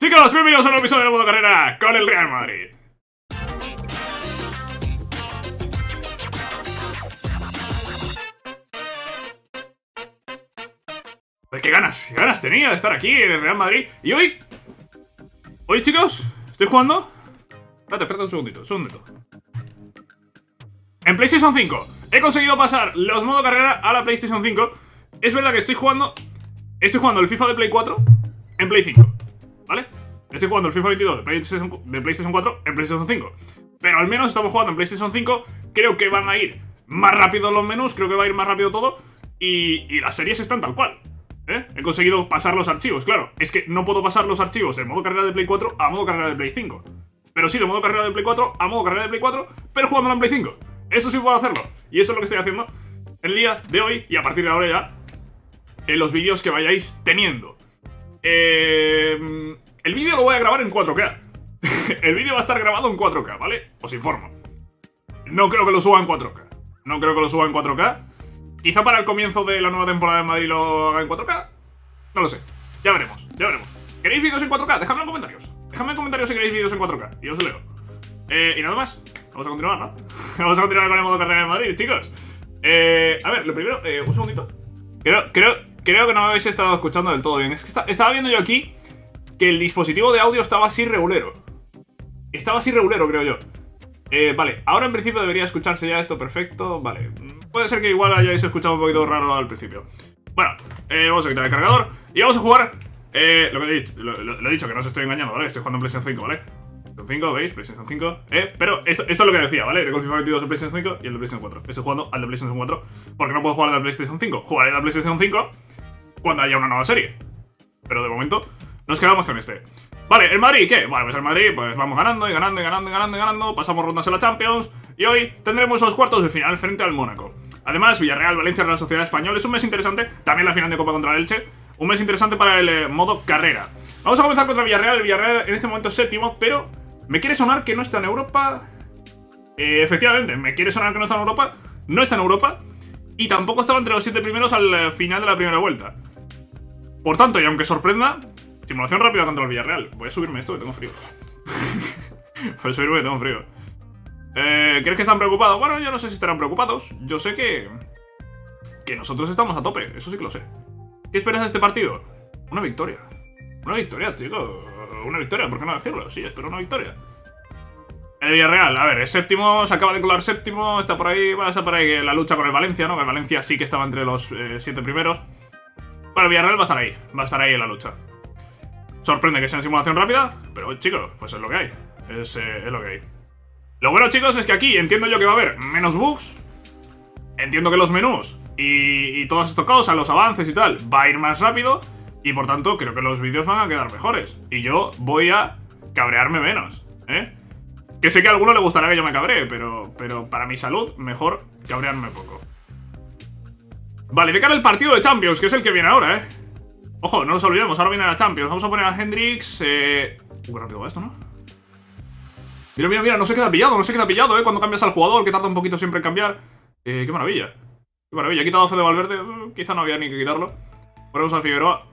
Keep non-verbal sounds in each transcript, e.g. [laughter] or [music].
Chicos, bienvenidos a un episodio de Modo Carrera con el Real Madrid. Pues qué ganas, qué ganas tenía de estar aquí en el Real Madrid. Y hoy... Hoy, chicos, estoy jugando... Espérate, espérate un segundito, un segundito. En PlayStation 5 he conseguido pasar los modo carrera a la PlayStation 5. Es verdad que estoy jugando... Estoy jugando el FIFA de Play 4 en Play 5. Estoy jugando el FIFA 22 de PlayStation, de PlayStation 4 en PlayStation 5. Pero al menos estamos jugando en PlayStation 5. Creo que van a ir más rápido los menús, creo que va a ir más rápido todo. Y, y las series están tal cual. ¿Eh? He conseguido pasar los archivos, claro. Es que no puedo pasar los archivos de modo carrera de Play 4 a modo carrera de Play 5. Pero sí de modo carrera de Play 4 a modo carrera de Play 4, pero jugando en Play 5. Eso sí puedo hacerlo. Y eso es lo que estoy haciendo el día de hoy y a partir de ahora ya en los vídeos que vayáis teniendo. Eh, el vídeo lo voy a grabar en 4K. [laughs] el vídeo va a estar grabado en 4K, ¿vale? Os informo. No creo que lo suba en 4K. No creo que lo suba en 4K. Quizá para el comienzo de la nueva temporada de Madrid lo haga en 4K. No lo sé. Ya veremos, ya veremos. ¿Queréis vídeos en 4K? Dejadme en comentarios. Dejadme en comentarios si queréis vídeos en 4K. Y os leo. Eh, y nada más. Vamos a continuar, ¿no? [laughs] Vamos a continuar con el modo carrera de Madrid, chicos. Eh, a ver, lo primero, eh, un segundito. Creo, creo, creo que no me habéis estado escuchando del todo bien. Es que estaba viendo yo aquí que el dispositivo de audio estaba así regulero. Estaba así regulero, creo yo. Eh, vale, ahora en principio debería escucharse ya esto perfecto. Vale, puede ser que igual hayáis escuchado un poquito raro al principio. Bueno, eh, vamos a quitar el cargador y vamos a jugar eh, lo que he dicho, lo, he dicho, que no os estoy engañando, ¿vale? Estoy jugando en PlayStation 5, ¿vale? PlayStation 5, ¿veis? PlayStation 5, ¿eh? Pero esto, es lo que decía, ¿vale? Tengo el FIFA 22 de PlayStation 5 y el de PlayStation 4 Estoy jugando al de PlayStation 4 porque no puedo jugar al de PlayStation 5 Jugaré al de PlayStation 5 cuando haya una nueva serie Pero de momento nos quedamos con este. Vale, ¿el Madrid qué? Bueno, pues el Madrid pues vamos ganando y ganando y ganando y ganando y ganando Pasamos rondas en la Champions Y hoy tendremos los cuartos de final frente al Mónaco. Además, Villarreal, Valencia, la Sociedad Española Es un mes interesante, también la final de Copa contra el Elche Un mes interesante para el eh, modo carrera. Vamos a comenzar contra Villarreal El Villarreal en este momento es séptimo, pero me quiere sonar que no está en Europa. Eh, Efectivamente, me quiere sonar que no está en Europa No está en Europa Y tampoco estaba entre los siete primeros al eh, final de la primera vuelta. Por tanto, y aunque sorprenda Simulación rápida contra el Villarreal. Voy a subirme esto que tengo frío. [laughs] Voy a subirme que tengo frío. Eh, ¿Crees que están preocupados? Bueno, yo no sé si estarán preocupados. Yo sé que... Que nosotros estamos a tope. Eso sí que lo sé. ¿Qué esperas de este partido? Una victoria. Una victoria, chico. Una victoria, ¿por qué no decirlo? Sí, espero una victoria. El Villarreal, a ver, es séptimo, se acaba de colar séptimo, está por ahí, a estar por ahí la lucha con el Valencia, ¿no? El Valencia sí que estaba entre los eh, siete primeros. Bueno, el Villarreal va a estar ahí, va a estar ahí en la lucha. Sorprende que sea simulación rápida, pero chicos, pues es lo que hay. Eh, es, lo que hay. Lo bueno, chicos, es que aquí entiendo yo que va a haber menos bugs. Entiendo que los menús y, y todas estas cosas, los avances y tal, va a ir más rápido. Y por tanto, creo que los vídeos van a quedar mejores. Y yo voy a cabrearme menos, ¿eh? Que sé que a alguno le gustará que yo me cabree, pero, pero para mi salud, mejor cabrearme poco. Vale, de cara al partido de Champions, que es el que viene ahora, ¿eh? Ojo, no nos olvidemos, ahora viene la Champions. Vamos a poner a Hendrix. Eh... Uh, qué rápido va esto, ¿no? Mira, mira, mira, no se queda pillado, no se queda pillado, ¿eh? Cuando cambias al jugador, que tarda un poquito siempre en cambiar. Eh, qué maravilla. Qué maravilla. He quitado a Fede Valverde. Uh, quizá no había ni que quitarlo. Ponemos a Figueroa.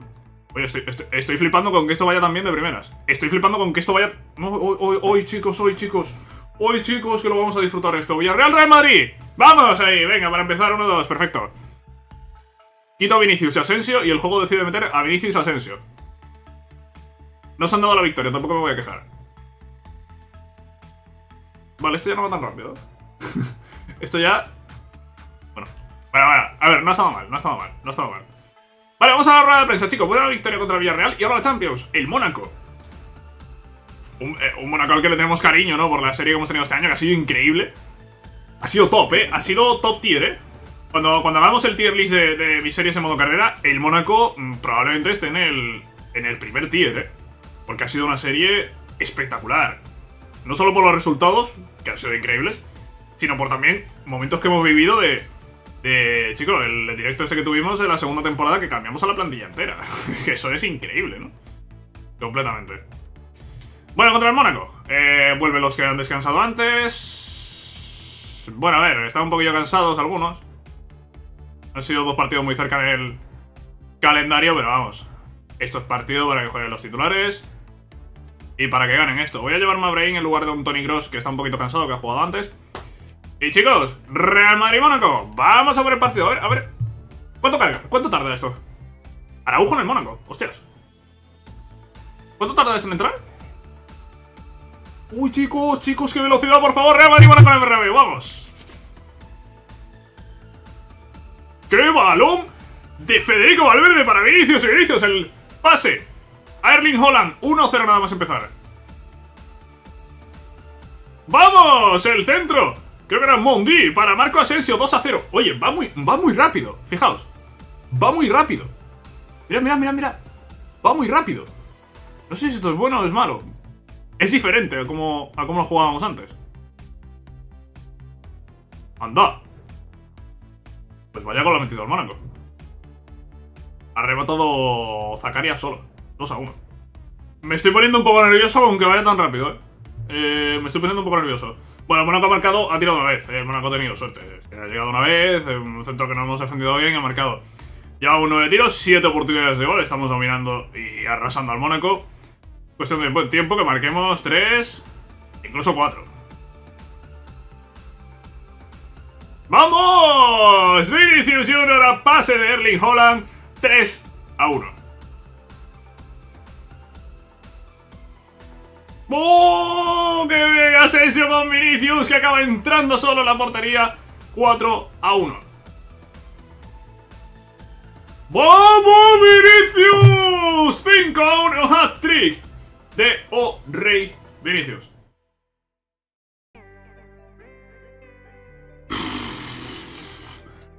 Oye, estoy, estoy, flipando con que esto vaya también de primeras. Estoy flipando con que esto vaya... hoy, hoy, chicos, hoy, chicos. Hoy, chicos, que lo vamos a disfrutar esto. Villarreal, Real Madrid. ¡Vamos ahí! Venga, para empezar, uno, dos. Perfecto. Quito a Vinicius y Asensio y el juego decide meter a Vinicius y Asensio. No se han dado la victoria, tampoco me voy a quejar. Vale, esto ya no va tan rápido. [laughs] esto ya... Bueno. Bueno, bueno. A ver, no ha estado mal, no ha estado mal, no ha estado mal. Vale, vamos a la rueda de prensa, chicos. Buena victoria contra Villarreal y ahora la Champions. El Mónaco. Un, eh, un Mónaco al que le tenemos cariño, ¿no? Por la serie que hemos tenido este año, que ha sido increíble. Ha sido top, ¿eh? Ha sido top tier, ¿eh? Cuando, cuando hagamos el tier list de, mis series en modo carrera, el Mónaco mm, probablemente esté en el, en el primer tier, ¿eh? Porque ha sido una serie espectacular. No solo por los resultados, que han sido increíbles, sino por también momentos que hemos vivido de... De, chicos, el, directo este que tuvimos de la segunda temporada que cambiamos a la plantilla entera. [laughs] Eso es increíble, ¿no? Completamente. Bueno, contra el Mónaco. Eh, vuelven los que han descansado antes. Bueno, a ver, están un poquillo cansados algunos. Han sido dos partidos muy cerca en el calendario, pero vamos. Esto es partido para que jueguen los titulares. Y para que ganen esto. Voy a llevarme a Brain en lugar de un Tony Cross que está un poquito cansado, que ha jugado antes. Y chicos, Real Madrid-Mónaco. Vamos a ver el partido. A ver, a ver. ¿Cuánto carga? ¿Cuánto tarda esto? Araujo en el Mónaco. Hostias. ¿Cuánto tarda esto en entrar? Uy, chicos, chicos, qué velocidad, por favor. Real Madrid-Mónaco en el BRB. Vamos. ¡Qué balón! De Federico Valverde para Vinicius y Vinicius. El pase. A Erling Holland. 1-0 nada más empezar. ¡Vamos! El centro. Creo que era Mondi para Marco Asensio 2 0. Oye, va muy, va muy rápido. Fijaos. Va muy rápido. Mira, mira, mira, mira. Va muy rápido. No sé si esto es bueno o es malo. Es diferente a como, a como lo jugábamos antes. Anda. Pues vaya con lo metido al Mónaco. Ha rematado Zacaria solo. 2 a 1. Me estoy poniendo un poco nervioso aunque vaya tan rápido, ¿eh? eh me estoy poniendo un poco nervioso. Bueno, el Mónaco ha marcado, ha tirado una vez. El Mónaco ha tenido suerte. Ha llegado una vez, un centro que no hemos defendido bien, ha marcado. Llevamos 9 tiros, 7 oportunidades de gol. Estamos dominando y arrasando al Mónaco. Cuestión de tiempo que marquemos 3, incluso 4. ¡Vamos! Vinicius Junior a pase de Erling Holland 3 a 1. ¡Oh! ¡Qué bien! Asensio con Vinicius que acaba entrando solo en la portería 4 a 1. ¡Vamos, Vinicius! 5 a 1 hat-trick de O Rey Vinicius.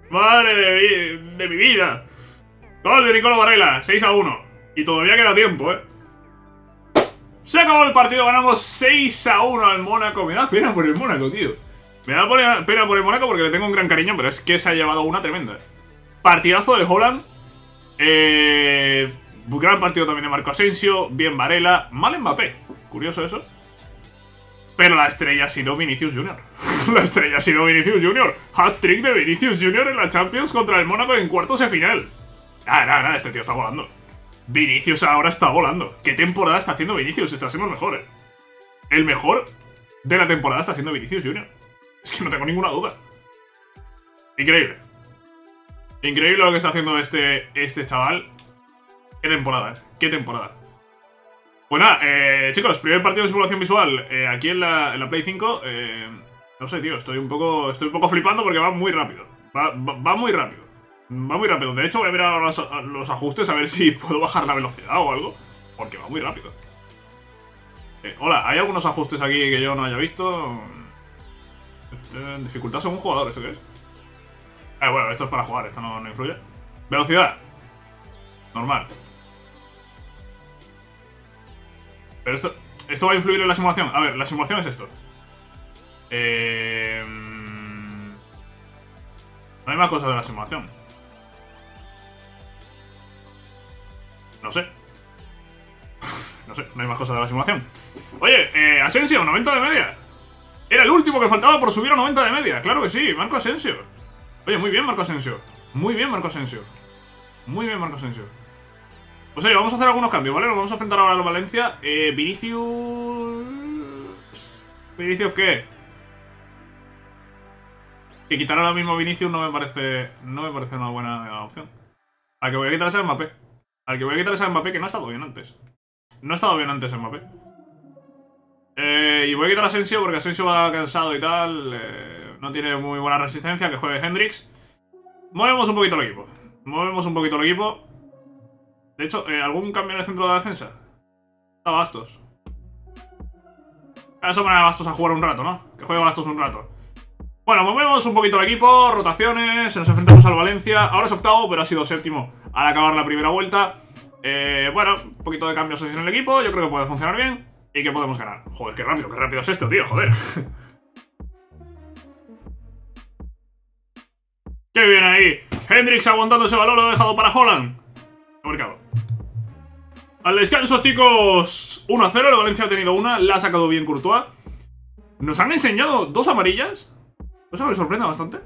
Madre de, mi vida. Gol de Nicolò Varela, 6 a 1. Y todavía queda tiempo, ¿eh? Se acabó el partido, ganamos 6 a 1 al Mónaco. Me da pena por el Mónaco, tío. Me da pena por el Mónaco porque le tengo un gran cariño, pero es que se ha llevado una tremenda. Partidazo de Holland. Eh, gran partido también de Marco Asensio. Bien Varela. Mal Mbappé. Curioso eso. Pero la estrella ha sido Vinicius Junior. [laughs] la estrella ha sido Vinicius Junior. Hat-trick de Vinicius Junior en la Champions contra el Mónaco en cuartos de final. Nada, nada, nada. Este tío está volando. Vinicius ahora está volando. ¿Qué temporada está haciendo Vinicius? Está siendo el mejor, ¿eh? El mejor de la temporada está haciendo Vinicius Junior. Es que no tengo ninguna duda. Increíble. Increíble lo que está haciendo este, este chaval. Qué temporada, ¿eh? Qué temporada. Pues nada, eh, chicos, primer partido de simulación visual eh, aquí en la, Play 5. Eh, no sé, tío, estoy un poco estoy un poco flipando porque va muy rápido. Va, va muy rápido. Va muy rápido. De hecho, voy a mirar los, ajustes a ver si [laughs] puedo bajar la velocidad o algo. Porque va muy rápido. Eh, hola, ¿hay algunos ajustes aquí que yo no haya visto? Dificultad según jugador, ¿esto qué es? Eh, bueno, esto es para jugar, esto no, influye. Velocidad. Normal. Pero esto, esto va a influir en la simulación. A ver, la simulación es esto. Eh, hay más cosas de la simulación. No sé. [laughs] no sé, no hay más cosas de la simulación. Oye, eh, Asensio, 90 de media. Era el último que faltaba por subir a 90 de media. Claro que sí, Marco Asensio. Oye, muy bien, Marco Asensio. Muy bien, Marco Asensio. Muy bien, Marco Asensio. Pues oye, vamos a hacer algunos cambios, ¿vale? Nos vamos a enfrentar ahora a Valencia. Eh, Vinicius... ¿Vinicius qué? Que quitar ahora mismo Vinicius no me parece... No me parece una buena opción. A que voy a quitar ese Mbappé. Al que voy a quitar ese Mbappé que no ha estado bien antes. No ha estado bien antes Mbappé. Eh, y voy a quitar a Asensio porque Asensio va cansado y tal. Eh, no tiene muy buena resistencia. Que juegue Hendrix. Movemos un poquito el equipo. Movemos un poquito el equipo. De hecho, eh, ¿algún cambio en el centro de la defensa? A Bastos. Eso poner a Bastos a jugar un rato, ¿no? Que juegue Bastos un rato. Bueno, movemos un poquito el equipo, rotaciones, nos enfrentamos al Valencia. Ahora es octavo, pero ha sido séptimo al acabar la primera vuelta. Eh, bueno, un poquito de cambios en el equipo, yo creo que puede funcionar bien y que podemos ganar. Joder, qué rápido, qué rápido es esto, tío, joder. [laughs] qué bien ahí. Hendrix aguantando ese balón, lo ha dejado para Holland. Mercado. Al descanso, chicos. 1 a 0, el Valencia ha tenido una, la ha sacado bien Courtois. Nos han enseñado dos amarillas. Cosa que me sorprende bastante.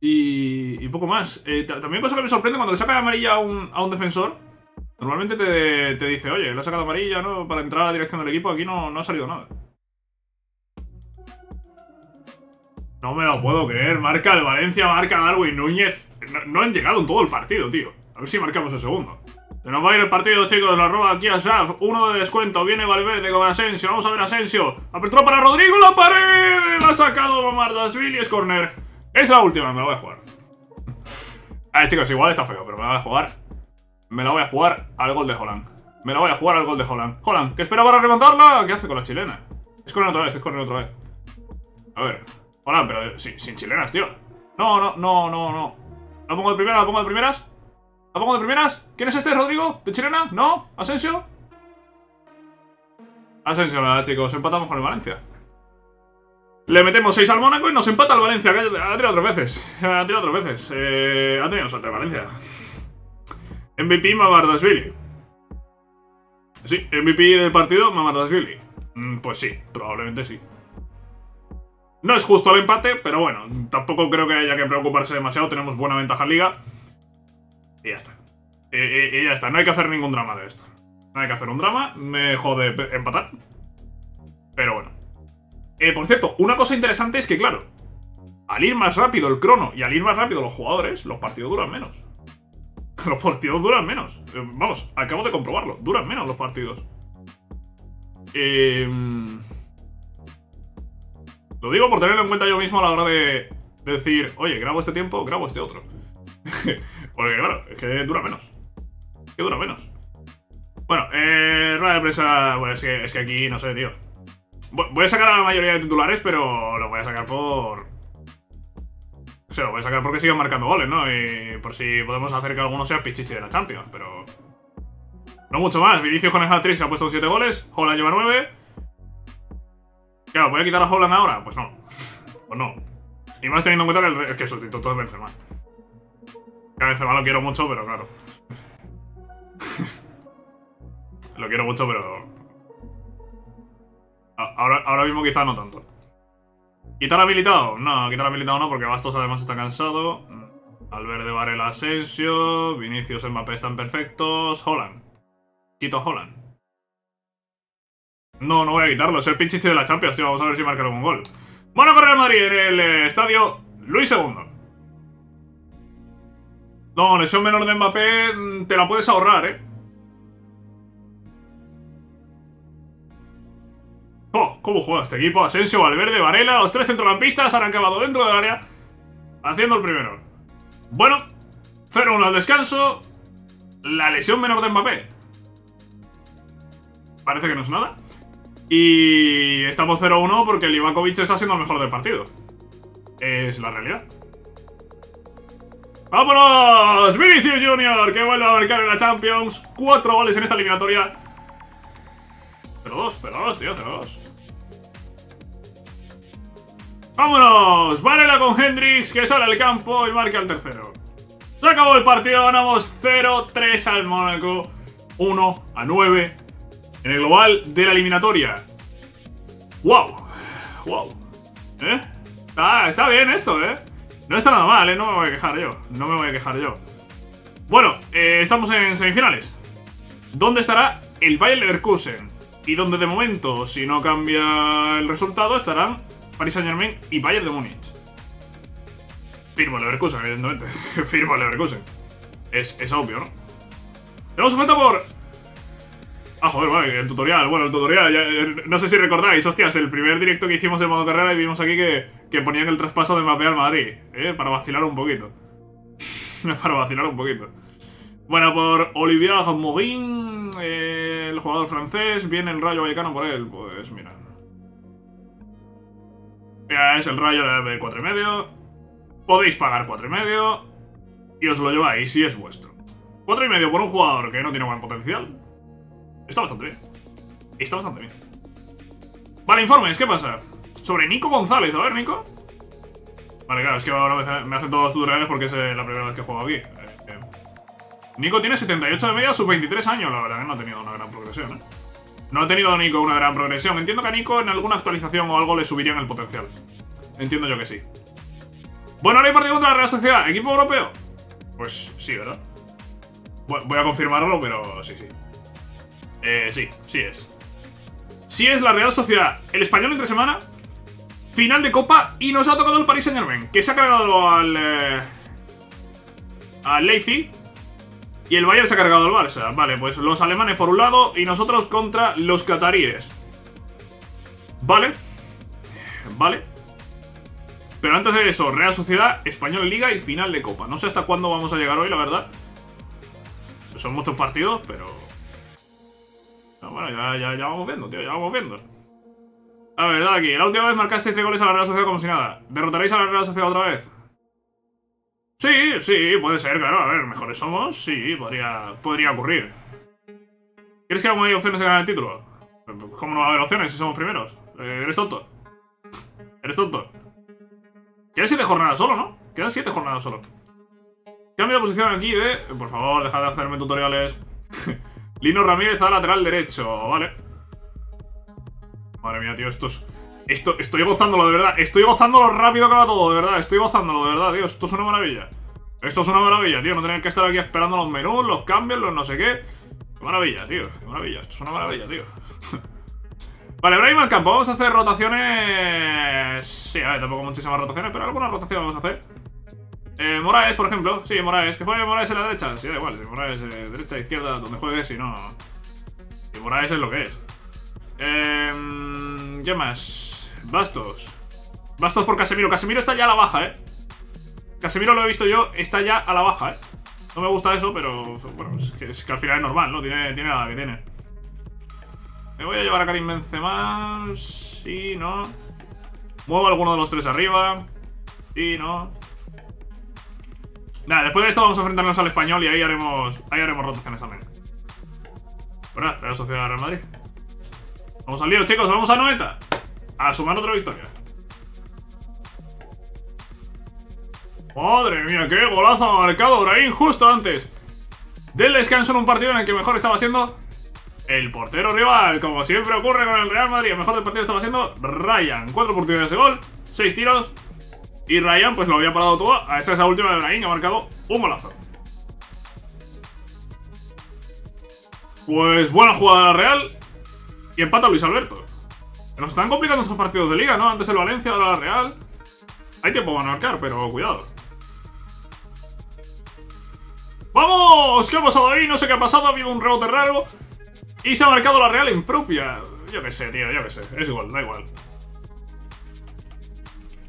Y, y poco más. Eh, también cosa que me sorprende cuando le saca amarilla a un, a un defensor. Normalmente te, te dice, oye, le ha sacado amarilla, ¿no? Para entrar a la dirección del equipo, aquí no, no ha salido nada. No me lo puedo creer. Marca el Valencia, marca Darwin Núñez. No, han llegado en todo el partido, tío. A ver si marcamos el segundo. Se nos va a ir el partido, chicos. La roba aquí a Shaf. Uno de descuento. Viene Valverde con Asensio. Vamos a ver Asensio. Apertura para Rodrigo. La pared. La ha sacado Mamardasvili es corner. Es la última. Me la voy a jugar. A ver, chicos. Igual está feo, pero me la voy a jugar. Me la voy a jugar al gol de Holland. Me la voy a jugar al gol de Holland. Holland, ¿qué espera para remontarla? ¿Qué hace con la chilena? Es corner otra vez, es corner otra vez. A ver. Hola, pero sin, chilenas, tío. No, no, no, no, no. ¿La pongo de primeras? ¿La pongo de primeras? ¿La pongo de primeras? ¿Quién es este, Rodrigo? ¿De chilena? ¿No? ¿Asensio? Asensio, nada, chicos. Empatamos con el Valencia. Le metemos 6 al Mónaco y nos empata el Valencia. Ha tirado otras veces. Ha tirado otras veces. Eh, ha tenido suerte el Valencia. MVP Mamardasvili. Sí, MVP del partido Mamardasvili. Mm, pues sí, probablemente sí. No es justo el empate, pero bueno, tampoco creo que haya que preocuparse demasiado. Tenemos buena ventaja en liga. Y ya está. Y, ya está, no hay que hacer ningún drama de esto. No hay que hacer un drama, me jode empatar. Pero bueno. Eh, por cierto, una cosa interesante es que, claro, al ir más rápido el crono y al ir más rápido los jugadores, los partidos duran menos. [laughs] los partidos duran menos. Eh, vamos, acabo de comprobarlo. Duran menos los partidos. Eh... Lo digo por tenerlo en cuenta yo mismo a la hora de, decir, oye, grabo este tiempo, grabo este otro. [laughs] Porque claro, es que dura menos. Es que dura menos. Bueno, eh, rueda de prensa, pues es que, aquí, no sé, tío. Voy a sacar a la mayoría de titulares, pero lo voy a sacar por... O sea, lo voy a sacar porque sigan marcando goles, ¿no? Y por si podemos hacer que alguno sea pichichi de la Champions, pero... No mucho más. Vinicius con el hat-trick se ha puesto 7 goles. Holland lleva 9. Claro, ¿voy a quitar a Holland ahora? Pues no. [laughs] Pues no. Y más teniendo en cuenta que el, que sustituto es Benzema. Que a Benzema lo quiero mucho, pero claro. lo quiero mucho, pero... Ahora, ahora mismo quizá no tanto. ¿Quitar habilitado? No, quitar habilitado no, porque Bastos además está cansado. Alverde, Varela, Asensio. Vinicius, Mbappé están perfectos. Holland. Quito Holland. No, no voy a quitarlo. Es el pinchiche de la Champions, tío. Vamos a ver si marca algún gol. Bueno, correr Madrid en el eh, estadio Luis II. No, lesión menor de Mbappé mm, te la puedes ahorrar, ¿eh? Oh, ¿cómo juega este equipo? Asensio, Valverde, Varela, los tres centrocampistas han acabado dentro del área haciendo el primero. Bueno, 0-1 al descanso. La lesión menor de Mbappé. Parece que no es nada. Y estamos 0-1 porque el Ivakovic está siendo el mejor del partido. Es la realidad. ¡Vámonos! Vinicius Junior, que vuelve a marcar en la Champions. Cuatro goles en esta eliminatoria. 0-2, 0-2, tío, 0-2. ¡Vámonos! Varela con Hendrix, que sale al campo y marca el tercero. Se acabó el partido, ganamos 0-3 al Mónaco. 1 a 9 en el global de la eliminatoria. ¡Wow! ¡Wow! ¿Eh? Está, bien esto, ¿eh? No está nada mal, ¿eh? No me voy a quejar yo. No me voy a quejar yo. Bueno, eh, estamos en semifinales. ¿Dónde estará el Bayern Leverkusen? Y donde de momento, si no cambia el resultado, estarán Paris Saint Germain y Bayern de Múnich. Firmo Leverkusen, evidentemente. [laughs] Firmo Leverkusen. Es, es obvio, ¿no? Tenemos oferta por Ah, joder, vale, el tutorial, bueno, el tutorial, eh, no sé si recordáis, hostias, el primer directo que hicimos en modo carrera y vimos aquí que, que ponían el traspaso de Mbappé al Madrid, ¿eh? Para vacilar un poquito. [laughs] para vacilar un poquito. Bueno, por Olivier Morin, eh, el jugador francés, viene el Rayo Vallecano por él, pues mira. Ya es el Rayo de 4,5. Podéis pagar 4,5 y os lo lleváis si es vuestro. 4,5 por un jugador que no tiene buen potencial. Está bastante bien. Está bastante bien. Vale, informes, ¿qué pasa? Sobre Nico González, a ver, Nico. Vale, claro, es que ahora me hacen todos tutoriales porque es eh, la primera vez que juego aquí. Eh. Nico tiene 78 de media, sus 23 años, la verdad, no ha tenido una gran progresión, ¿eh? No ha tenido Nico una gran progresión. Entiendo que a Nico en alguna actualización o algo le subirían el potencial. Entiendo yo que sí. Bueno, ahora hay partido contra la Real Sociedad. ¿Equipo europeo? Pues sí, ¿verdad? Voy a confirmarlo, pero sí, sí. Eh, sí, sí es. Sí es la Real Sociedad. El español entre semana. Final de Copa. Y nos ha tocado el Paris Saint Germain. Que se ha cargado al... Eh, al Leipzig. Y el Bayern se ha cargado al Barça. Vale, pues los alemanes por un lado. Y nosotros contra los cataríes. Vale. Vale. Pero antes de eso, Real Sociedad, Español Liga y final de Copa. No sé hasta cuándo vamos a llegar hoy, la verdad. Son muchos partidos, pero... bueno, ya, ya, vamos viendo, tío, ya vamos viendo. A ver, aquí. La última vez marcasteis tres goles a la Real Sociedad como si nada. ¿Derrotaréis a la Real Sociedad otra vez? Sí, sí, puede ser, claro. A ver, mejores somos. Sí, podría, podría ocurrir. ¿Quieres que hay opciones de ganar el título? ¿Cómo no va a haber opciones si somos primeros? Eh, ¿Eres tonto? ¿Eres tonto? Quedan siete jornadas solo, ¿no? Quedan siete jornadas solo. Cambio de posición aquí de... Por favor, dejad de hacerme tutoriales. [laughs] Lino Ramírez a lateral derecho, vale. Madre mía, tío, esto es... Esto, estoy gozándolo, de verdad. Estoy gozándolo rápido que va todo, de verdad. Estoy gozándolo, de verdad, tío. Esto es una maravilla. Esto es una maravilla, tío. No tener que estar aquí esperando los menús, los cambios, los no sé qué. Qué maravilla, tío. Qué maravilla. Esto es una maravilla, tío. [laughs] vale, Brahim al campo. Vamos a hacer rotaciones... Sí, a ver, tampoco muchísimas rotaciones, pero alguna rotación vamos a hacer. Eh, Moraes, por ejemplo. Sí, Moraes. ¿Que juegue Moraes en la derecha? Sí, da igual. Si Moraes eh, derecha, izquierda, donde juegue, si no... Y Moraes es lo que es. Eh, ¿Qué más? Bastos. Bastos por Casemiro. Casemiro está ya a la baja, ¿eh? Casemiro lo he visto yo, está ya a la baja, ¿eh? No me gusta eso, pero bueno, es que, al final es normal, ¿no? Tiene, tiene nada que tiene. Me voy a llevar a Karim Benzema. Sí, no. Muevo alguno de los tres arriba. Sí, no. Nada, después de esto vamos a enfrentarnos al español y ahí haremos ahí haremos rotaciones también. Bueno, la Sociedad de Real Madrid. Vamos al lío, chicos, vamos a Noeta. A sumar otra victoria. Madre mía, qué golazo ha marcado Brahim justo antes del descanso en un partido en el que mejor estaba siendo el portero rival. Como siempre ocurre con el Real Madrid, el mejor del partido estaba siendo Ryan. Cuatro oportunidades de gol, seis tiros, y Ryan pues lo había parado todo a esa, esa última de Brahim, ha marcado un golazo. Pues buena jugada Real. Y empata Luis Alberto. Nos están complicando estos partidos de liga, ¿no? Antes el Valencia, ahora la Real. Hay tiempo para marcar, pero cuidado. ¡Vamos! ¿Qué ha pasado ahí? No sé qué ha pasado, ha habido un rebote raro. Y se ha marcado la Real impropia. Yo qué sé, tío, yo qué sé. Es igual, da igual.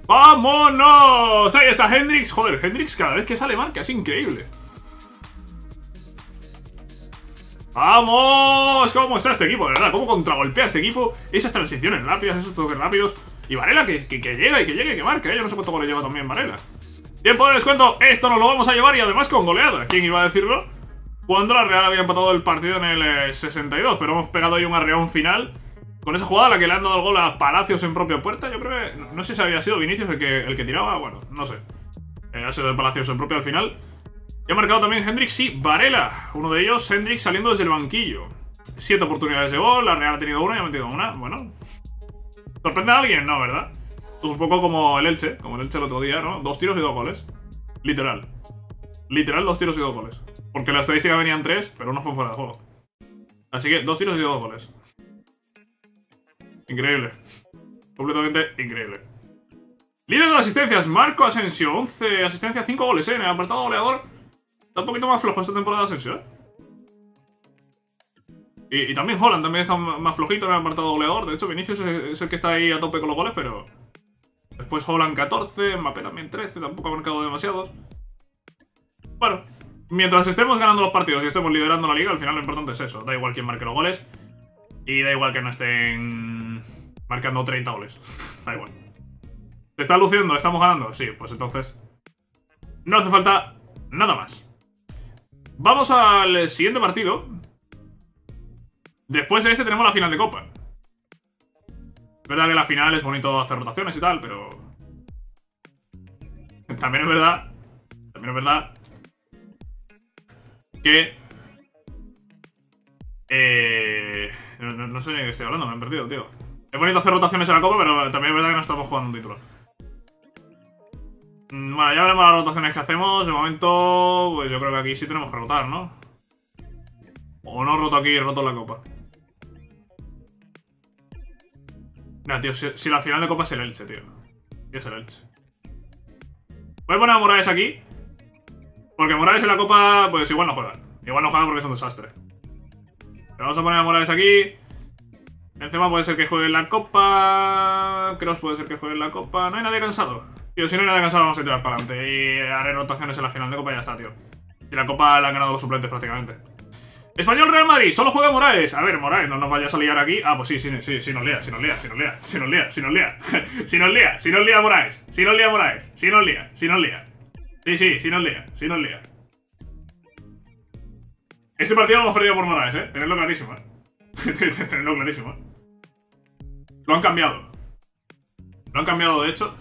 ¡Vámonos! Ahí está Hendrix. Joder, Hendrix cada vez que sale marca, es increíble. ¡Vamos! ¿Cómo está este equipo? De verdad, ¿cómo contragolpea este equipo? Esas transiciones rápidas, esos toques rápidos. Y Varela que, llega y que llega y que marca. ¿eh? Yo no sé cuánto gol lleva también Varela. Tiempo de descuento. Esto nos lo vamos a llevar y además con goleada. ¿Quién iba a decirlo? Cuando la Real había empatado el partido en el 62. Eh, pero hemos pegado ahí un arreón final. Con esa jugada, la que le han dado el gol a Palacios en propia puerta, yo creo que. No sé si había sido Vinicius el que, el que tiraba, bueno, no sé. Eh, ha sido de Palacios en propio al final. Y ha marcado también Hendrix y Varela. Uno de ellos, Hendrix saliendo desde el banquillo. Siete oportunidades de gol, la Real ha tenido una y ha metido una. Bueno. ¿Sorprende a alguien? No, ¿verdad? Es un poco como el Elche, como el Elche el otro día, ¿no? Dos tiros y dos goles. Literal. Literal, dos tiros y dos goles. Porque la estadística venían tres, pero uno fue fuera de juego. Así que dos tiros y dos goles. Increíble. Completamente increíble. Líder de asistencias, Marco Asensio. 11 asistencias, 5 goles, ¿eh? En el apartado goleador. Está un poquito más flojo esta temporada Asensio, ¿eh? Y, también Holland también está más flojito en el apartado goleador. De hecho, Vinicius es, el que está ahí a tope con los goles, pero... Después Holland 14, Mbappé también 13, tampoco ha marcado demasiados. Bueno, mientras estemos ganando los partidos y estemos liderando la liga, al final lo importante es eso. Da igual quién marque los goles. Y da igual que no estén marcando 30 goles. [laughs] da igual. ¿Te está luciendo? ¿Estamos ganando? Sí, pues entonces... No hace falta nada más. Vamos al siguiente partido. Después de ese tenemos la final de Copa. Es verdad que la final es bonito hacer rotaciones y tal, pero... [laughs] También es verdad... También es verdad... Que... Eh... No, sé ni de qué estoy hablando, me he perdido, tío. Es bonito hacer rotaciones en la Copa, pero también es verdad que no estamos jugando un título. Mm, bueno, ya veremos las rotaciones que hacemos. De momento, pues yo creo que aquí sí tenemos que rotar, ¿no? O no roto aquí, roto la copa. Nah, tío, si, la final de copa es el Elche, tío. Es el Elche. Voy a poner a Morales aquí. Porque Morales en la copa, pues igual no juega. Igual no juega porque es un desastre. Pero vamos a poner a Morales aquí. Encima puede ser que juegue en la copa. Cross puede ser que juegue en la copa. No hay nadie cansado. Tío, si no hay nadie cansado, vamos a tirar para adelante. Y haré rotaciones en la final de copa y ya está, tío. Y la copa la han ganado los suplentes prácticamente. Español Real Madrid, solo juega Morales. A ver, Morales, no nos vayas a liar aquí. Ah, pues sí, sí, sí, sí nos lía, sí nos lía, sí nos lía, sí nos lía, sí nos lía. si nos lía, si nos lía Morales, si nos lía Morales, si nos lía, si nos lía. Sí, sí, si nos lía, si nos lía. Este partido lo hemos perdido por Morales, eh. Tenedlo clarísimo, eh. Tenedlo clarísimo, eh. Lo han cambiado. Lo han cambiado, de hecho.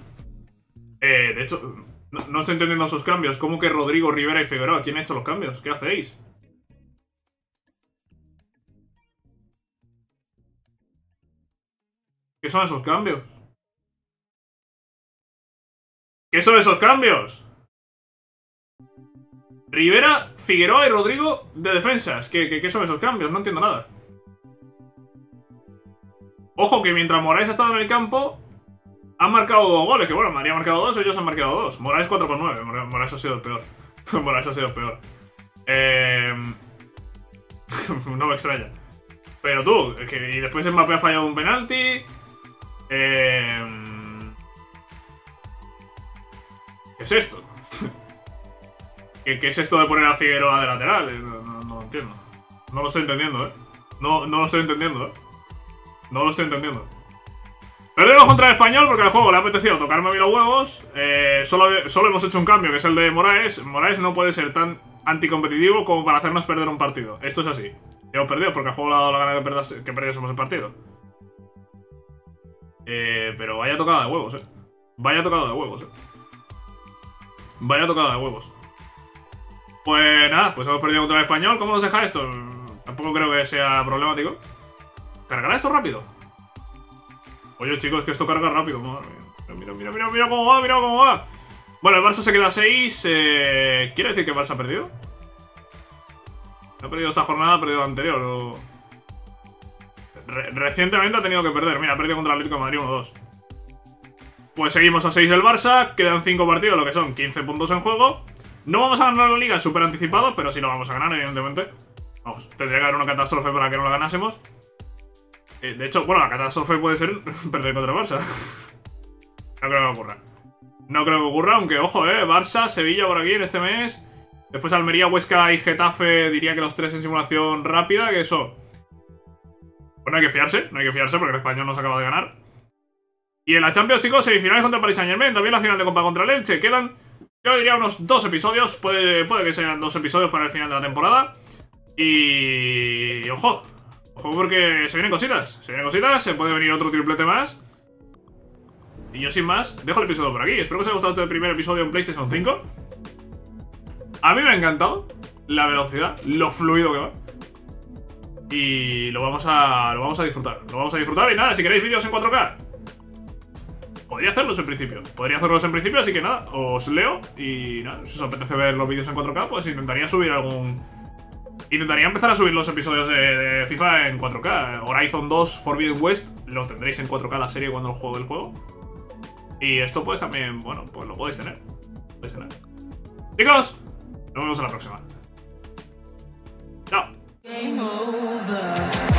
Eh, de hecho, no, estoy entendiendo esos cambios. ¿Cómo que Rodrigo, Rivera y Figueroa? ¿Quién ha hecho los cambios? ¿Qué hacéis? ¿Qué son esos cambios? ¿Qué son esos cambios? Rivera, Figueroa y Rodrigo de defensas. ¿Qué, son esos cambios? No entiendo nada. Ojo que mientras Moraes ha estado en el campo, han marcado dos goles. Que bueno, María ha marcado dos, ellos han marcado dos. Moraes 4,9. Moraes ha sido el peor. [laughs] Moraes ha sido el peor. Eh... [laughs] no me extraña. Pero tú, y después Mbappé ha fallado un penalti. Eh... ¿Qué es esto? [laughs] ¿Qué, es esto de poner a Figueroa de lateral? No, lo entiendo. No lo estoy entendiendo, ¿eh? No, no lo estoy entendiendo, ¿eh? No lo estoy entendiendo. Perdemos contra el español porque al juego le ha apetecido tocarme a mí los huevos. Eh, solo, solo hemos hecho un cambio, que es el de Moraes. Moraes no puede ser tan anticompetitivo como para hacernos perder un partido. Esto es así. Hemos perdido porque el juego le ha dado la gana de que perdiésemos el partido. Eh, pero vaya tocada de huevos, eh. Vaya tocada de huevos, eh. Vaya tocada de huevos. Pues nada, pues hemos perdido contra el español. ¿Cómo nos deja esto? Tampoco creo que sea problemático. ¿Cargará esto rápido? Oye, chicos, que esto carga rápido. Madre mira, mira, mira, mira cómo va, mira cómo va. Bueno, el Barça se queda a 6. Eh, ¿Quiere decir que el Barça ha perdido? Ha perdido esta jornada, ha perdido la anterior. Recientemente ha tenido que perder. Mira, ha perdido contra el Atlético de Madrid 1-2. Pues seguimos a 6 del Barça. Quedan 5 partidos, lo que son 15 puntos en juego. No vamos a ganar la liga súper anticipado, pero sí lo vamos a ganar, evidentemente. Vamos, tendría que haber una catástrofe para que no la ganásemos. Eh, de hecho, bueno, la catástrofe puede ser [laughs] perder contra Barça. no creo que ocurra. No creo que ocurra, aunque ojo, eh. Barça, Sevilla por aquí en este mes. Después Almería, Huesca y Getafe, diría que los tres en simulación rápida, que eso no hay que fiarse, no hay que fiarse porque el español nos acaba de ganar. Y en la Champions, chicos, semifinales contra Paris Saint Germain, también la final de Copa contra el Elche. Quedan, yo diría, unos dos episodios, puede, puede que sean dos episodios para el final de la temporada. Y... ojo, ojo porque se vienen cositas, se vienen cositas, se puede venir otro triplete más. Y yo sin más, dejo el episodio por aquí. Espero que os haya gustado este primer episodio en PlayStation 5. A mí me ha encantado la velocidad, lo fluido que va. Y lo vamos a, lo vamos a disfrutar. Lo vamos a disfrutar y nada, si queréis vídeos en 4K. Podría hacerlos en principio. Podría hacerlos en principio, así que nada, os leo. Y nada, si os apetece ver los vídeos en 4K, pues intentaría subir algún... Intentaría empezar a subir los episodios de, FIFA en 4K. Horizon 2 Forbidden West lo tendréis en 4K la serie cuando el juego del juego. Y esto pues también, bueno, pues lo podéis tener. Podéis tener. Chicos, nos vemos en la próxima. Over.